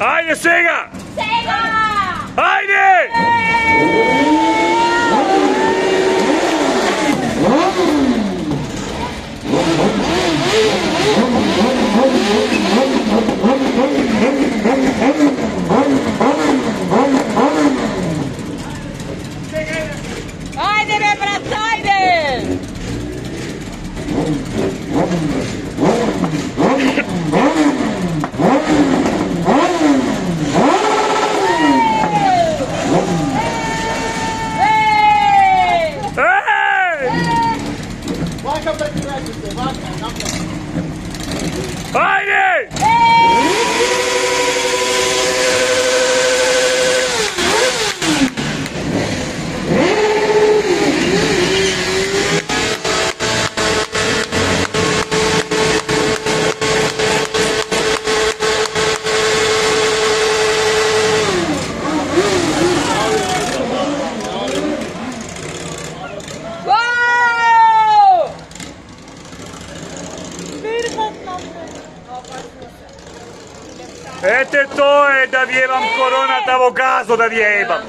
Ajde Sega! Sega! Ajde! Ajde be, brat, ajde! еще предприятие, ладно, нам Ete to je da vjevam korona, da vo gazo da vjevam.